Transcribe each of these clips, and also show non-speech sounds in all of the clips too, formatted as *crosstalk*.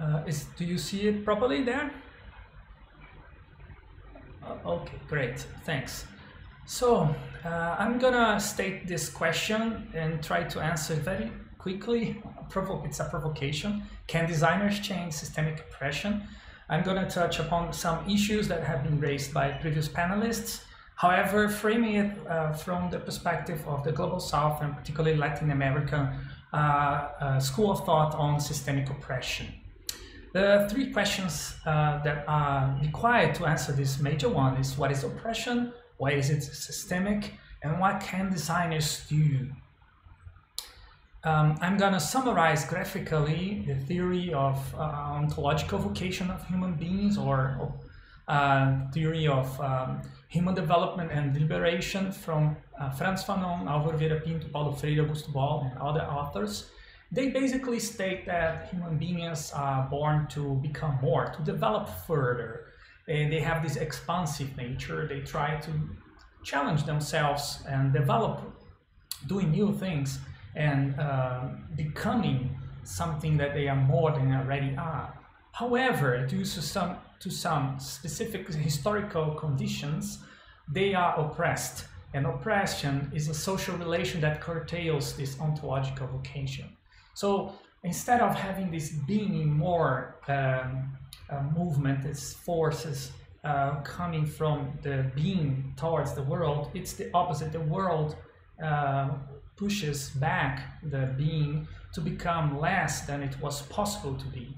Uh, is, do you see it properly there? Uh, okay, great, thanks. So uh, I'm gonna state this question and try to answer very quickly. It's a provocation. Can designers change systemic oppression? I'm gonna touch upon some issues that have been raised by previous panelists. However, framing it uh, from the perspective of the Global South and particularly Latin American uh, uh, school of thought on systemic oppression. The three questions uh, that are required to answer this major one is what is oppression, why is it systemic, and what can designers do? Um, I'm going to summarize graphically the theory of uh, ontological vocation of human beings or uh, theory of um, human development and liberation from uh, Frantz Fanon, Álvaro Vieira Pinto, Paulo Freire, Augusto Boal, and other authors. They basically state that human beings are born to become more, to develop further. And they have this expansive nature. They try to challenge themselves and develop, doing new things and uh, becoming something that they are more than already are. However, due to some, to some specific historical conditions, they are oppressed. And oppression is a social relation that curtails this ontological vocation. So instead of having this being more um, uh, movement, this forces uh, coming from the being towards the world, it's the opposite. The world uh, pushes back the being to become less than it was possible to be.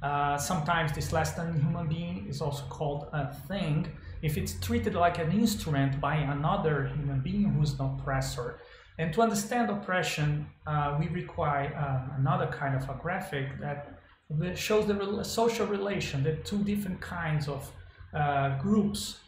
Uh, sometimes this less than human being is also called a thing if it's treated like an instrument by another human being who's an oppressor. And to understand oppression, uh, we require uh, another kind of a graphic that shows the social relation, the two different kinds of uh, groups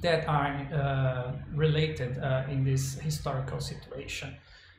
that are uh, related uh, in this historical situation.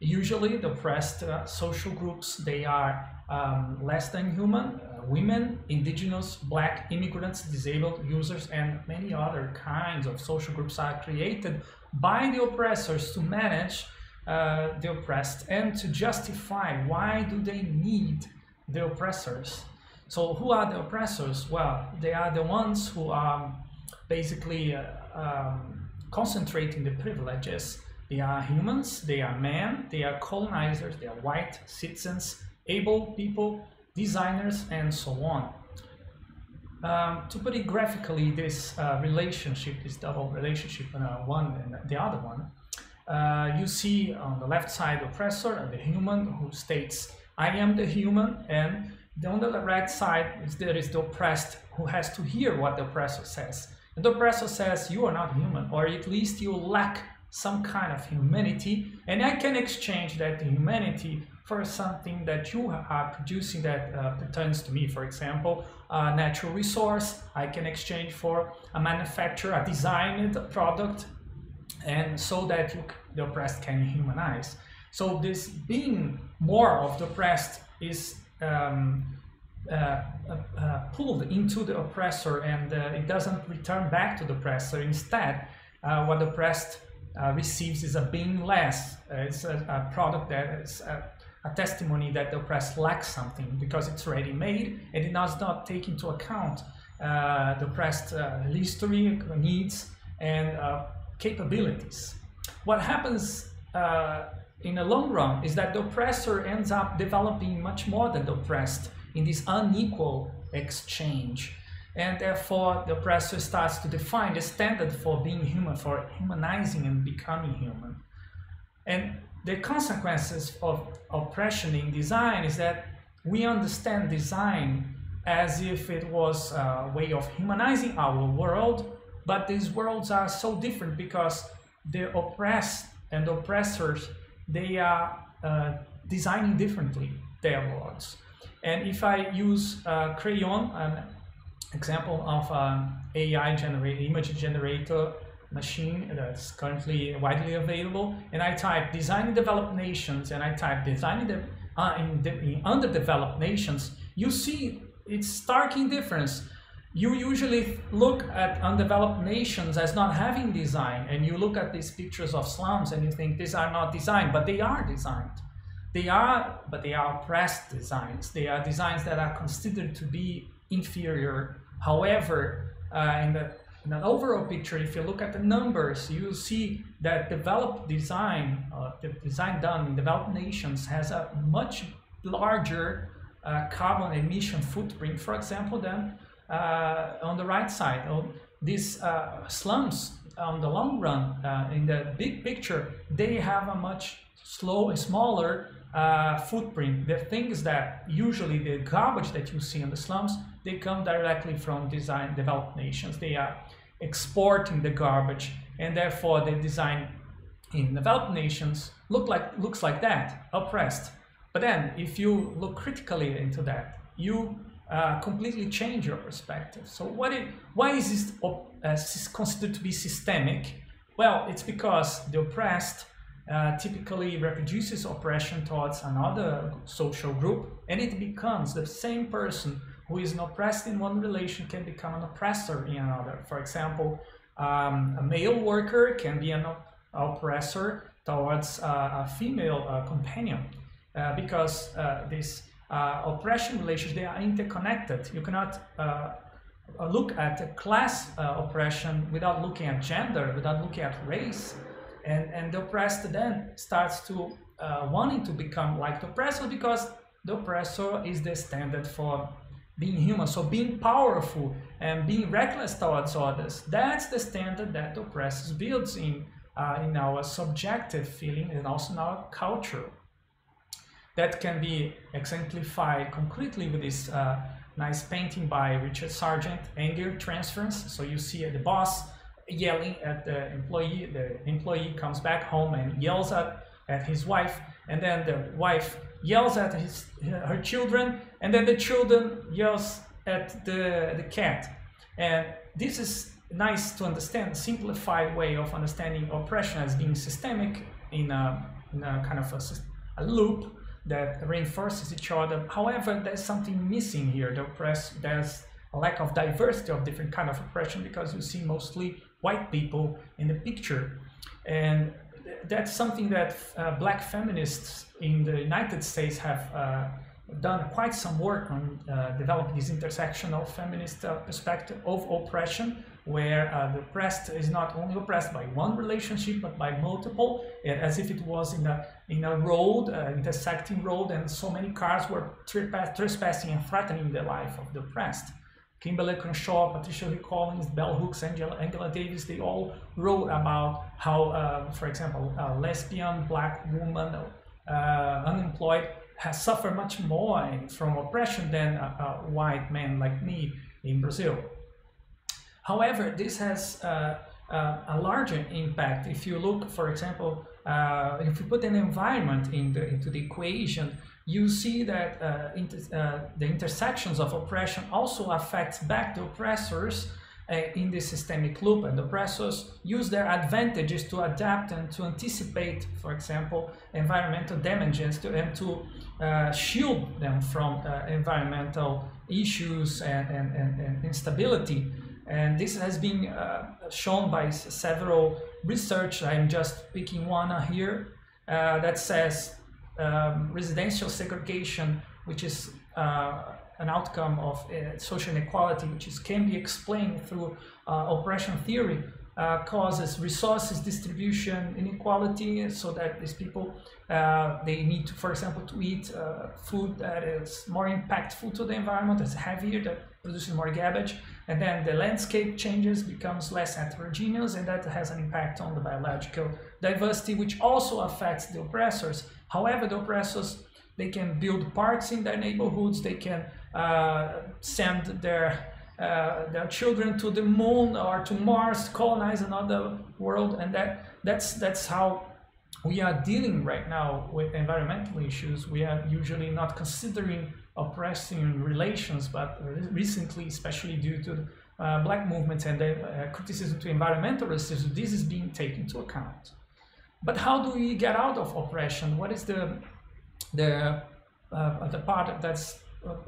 Usually the oppressed uh, social groups, they are um, less than human, women, indigenous, black, immigrants, disabled users, and many other kinds of social groups are created by the oppressors to manage uh, the oppressed and to justify why do they need the oppressors. So who are the oppressors? Well, they are the ones who are basically uh, um, concentrating the privileges. They are humans, they are men, they are colonizers, they are white citizens, able people, designers, and so on. Um, to put it graphically, this uh, relationship, this double relationship, uh, one and the other one, uh, you see on the left side oppressor, and the human who states, I am the human, and on the right side is there is the oppressed who has to hear what the oppressor says. And the oppressor says, you are not human, or at least you lack some kind of humanity, and I can exchange that humanity for something that you are producing that uh, pertains to me. For example, a natural resource I can exchange for a manufacturer, a designed product and so that you, the oppressed can humanize. So this being more of the oppressed is um, uh, uh, uh, pulled into the oppressor and uh, it doesn't return back to the oppressor. Instead, uh, what the oppressed uh, receives is a being less. it's a, a, product that is a, a, testimony that the oppressed lacks something because it's already made and it does not take into account the oppressed history, needs, and capabilities. What happens uh, in the long run is that the oppressor ends up developing much more than the oppressed in this unequal exchange. And therefore, the oppressor starts to define the standard for being human, for humanizing and becoming human. And the consequences of oppression in design is that we understand design as if it was a way of humanizing our world but these worlds are so different because the oppressed and oppressors, they are uh, designing differently their worlds. And if I use uh, Craiyon, an example of an AI generated image generator machine that's currently widely available, and I type design developed nations, and I type design de uh, in, de in underdeveloped nations, you see it's stark difference you usually look at undeveloped nations as not having design and you look at these pictures of slums and you think these are not designed but they are designed They are, but they are oppressed designs. They are designs that are considered to be inferior. However, uh, in, the, in overall picture, if you look at the numbers, you see that developed design, uh, the design done in developed nations has a much larger uh, carbon emission footprint, for example, than on the right side. These uh, slums, on the long run, uh, in the big picture, they have a much slow, and smaller uh, footprint. The things that usually the garbage that you see in the slums, they come directly from design developed nations. They are exporting the garbage, and therefore the design in developed nations look like looks like that, oppressed. But then, if you look critically into that, you uh, completely change your perspective. So, what it, why is this uh, considered to be systemic? Well, it's because the oppressed uh, typically reproduces oppression towards another social group, and it becomes the same person who is an oppressed in one relation can become an oppressor in another. For example, um, a male worker can be an op oppressor towards uh, a female uh, companion because these uh, oppression relations they are interconnected. You cannot look at class oppression without looking at gender, without looking at race. And and the oppressed then starts to uh, wanting to become like the oppressor because the oppressor is the standard for being human. So being powerful and being reckless towards others that's the standard that the oppressor builds in uh, in our subjective feeling and also in our culture that can be exemplified concretely with this uh, nice painting by Richard Sargent, Anger Transference. So you see the boss yelling at the employee. The employee comes back home and yells at, at his wife, and then the wife yells at his her children, and then the children yells at the, the cat. And this is nice to understand, simplified way of understanding oppression as being systemic in a, in a kind of a, a loop that reinforces each other. However, there's something missing here. The oppress, there's a lack of diversity of different kind of oppression because you see mostly white people in the picture. And that's something that uh, black feminists in the United States have uh, done quite some work on uh, developing this intersectional feminist uh, perspective of oppression, where uh, the oppressed is not only oppressed by one relationship but by multiple, as if it was in a in a road, uh, intersecting road, and so many cars were trespassing and threatening the life of the oppressed. Kimberlé Crenshaw, Patricia Hill Collins, Bell Hooks, Angela, Angela Davis, they all wrote about how, uh, for example, a lesbian black woman, uh, unemployed, has suffered much more from oppression than a, a, white man like me in Brazil. However, this has uh, uh a larger impact. If you look, for example, uh, if you put an environment in the, into the equation, you see that uh, inter the intersections of oppression also affects back the oppressors in the systemic loop. And the oppressors use their advantages to adapt and to anticipate for example environmental damages to, and to uh, shield them from uh, environmental issues and, and, and, and, instability and this has been uh, shown by several research. I'm just picking one here that says um, residential segregation, which is uh, an outcome of uh, social inequality, which is, can be explained through uh, oppression theory, uh, causes resources distribution inequality so that these people uh, they need to for example to eat uh, food that is more impactful to the environment that's heavier that produces more garbage and then the landscape changes becomes less heterogeneous and that has an impact on the biological diversity which also affects the oppressors however the oppressors they can build parks in their neighborhoods they can uh, send their uh, their children to the moon or to Mars, colonize another world, and that that's that's how we are dealing right now with environmental issues. We are usually not considering oppressing relations, but recently, especially due to uh, black movements and the uh, criticism to environmentalists, this is being taken into account. But how do we get out of oppression? What is the the uh, the part that's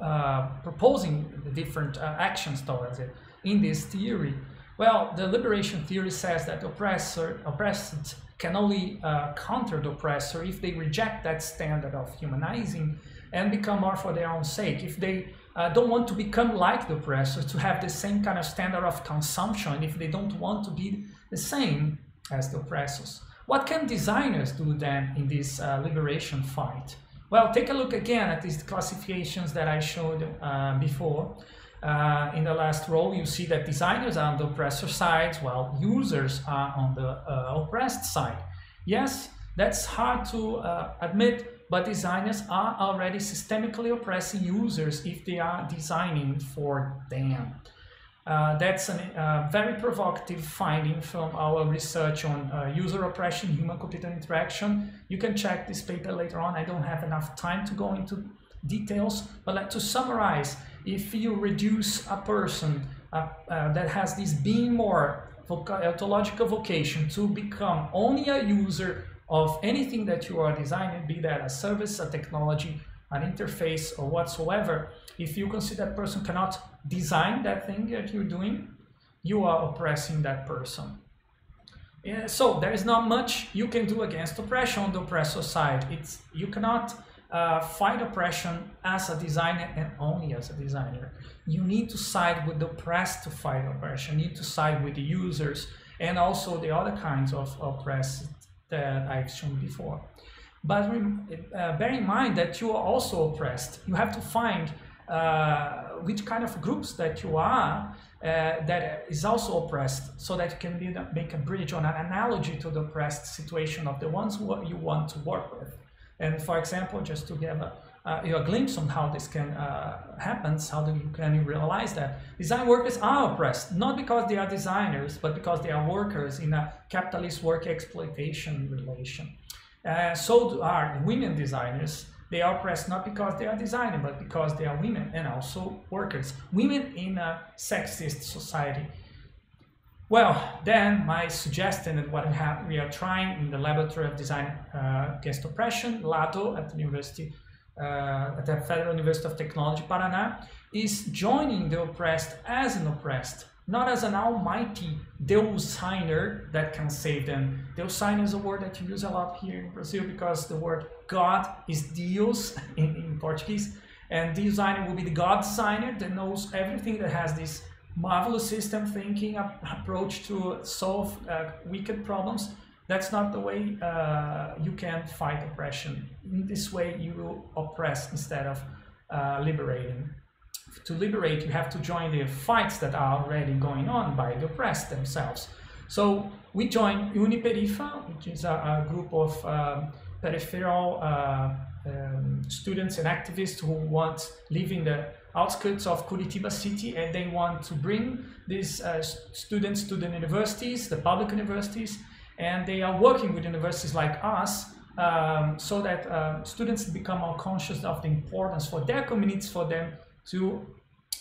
uh, proposing the different actions towards it in this theory? Well, the liberation theory says that oppressor, oppressed can only uh, counter the oppressor if they reject that standard of humanizing and become more for their own sake. If they uh, don't want to become like the oppressor, to have the same kind of standard of consumption, if they don't want to be the same as the oppressors. What can designers do then in this uh, liberation fight? Well, take a look again at these classifications that I showed uh, before. Uh, in the last row, you see that designers are on the oppressor side, while users are on the uh, oppressed side. Yes, that's hard to uh, admit, but designers are already systemically oppressing users if they are designing for them. Uh, that's a uh, very provocative finding from our research on uh, user oppression, human-computer interaction. You can check this paper later on. I don't have enough time to go into details, but like to summarize, if you reduce a person uh, uh, that has this being more ontological vocation to become only a user of anything that you are designing, be that a service, a technology, an interface, or whatsoever, if you consider that person cannot design that thing that you're doing, you are oppressing that person. Yeah, so there is not much you can do against oppression on the oppressor side. It's you cannot uh, fight oppression as a designer and only as a designer. You need to side with the oppressed to fight oppression. You need to side with the users and also the other kinds of oppressed that I've shown before. But uh, bear in mind that you are also oppressed. You have to find uh, which kind of groups that you are uh, that is also oppressed so that you can be, make a bridge on an analogy to the oppressed situation of the ones who you want to work with. And for example, just to give a, uh, glimpse on how this can uh, happens, how do you can you realize that design workers are oppressed not because they are designers, but because they are workers in a capitalist work exploitation relation. Uh, so are women designers they are oppressed not because they are designers, but because they are women and also workers. Women in a sexist society. Well, then my suggestion and what we, are trying in the Laboratory of Design uh, Against Oppression, LADO, at the University, uh, at the Federal University of Technology, Paraná, is joining the oppressed as an oppressed not as an almighty Deus signer that can save them. Deus signer is a word that you use a lot here in Brazil because the word God is Deus *laughs* in, in Portuguese. And designer will be the God designer that knows everything that has this marvelous system thinking approach to solve uh, wicked problems. That's not the way uh, you can fight oppression. In this way, you will oppress instead of uh, liberating to liberate, you have to join the fights that are already going on by the oppressed themselves. So we joined Uniperifa, which is a, a group of um, peripheral uh, um, students and activists who want live in the outskirts of Curitiba city and they want to bring these uh, students to the universities, the public universities, and they are working with universities like us um, so that uh, students become more conscious of the importance for their communities for them to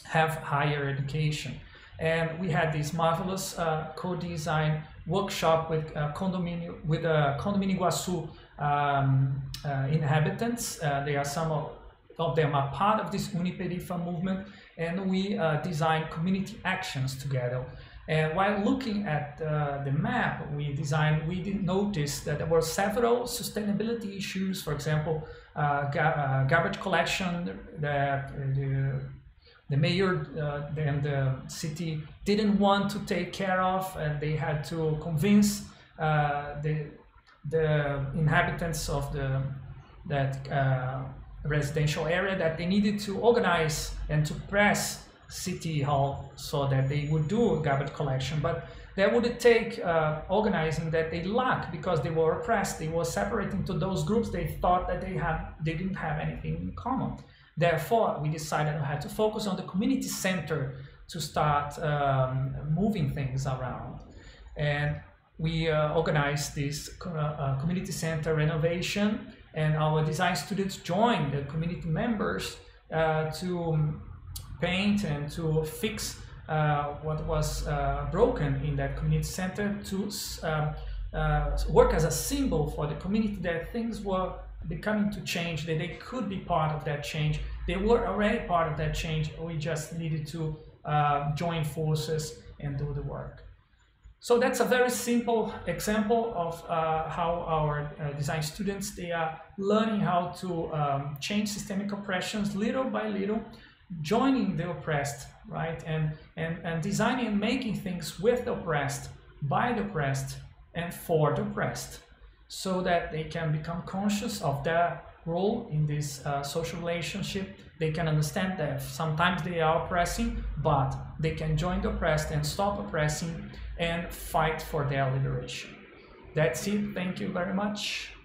have higher education. And we had this marvelous uh, co-design workshop with uh, condominium with uh, condomínio Iguaçu um, uh, inhabitants. Uh, they are some of, of, them are part of this Uniperifa movement, and we uh, designed community actions together. And while looking at uh, the map we designed, we did notice that there were several sustainability issues. For example, uh, ga uh, garbage collection that the the mayor uh, and the city didn't want to take care of, and they had to convince uh, the the inhabitants of the that residential area that they needed to organize and to press city hall so that they would do garbage collection. But that would take uh, organizing that they lack because they were oppressed. They were separating to those groups they thought that they had they didn't have anything in common. Therefore, we decided we had to focus on the community center to start um, moving things around. And we uh, organized this uh, uh, community center renovation and our design students joined the community members uh, to paint and to fix uh, what was uh, broken in that community center to work as a symbol for the community that things were becoming to change, that they could be part of that change. They were already part of that change. We just needed to uh, join forces and do the work. So that's a very simple example of uh, how our uh, design students, they are learning how to um, change systemic oppressions little by little, joining the oppressed, right? And, and, and designing and making things with the oppressed, by the oppressed, and for the oppressed, so that they can become conscious of their role in this uh, social relationship. They can understand that sometimes they are oppressing, but they can join the oppressed and stop oppressing and fight for their liberation. That's it. Thank you very much.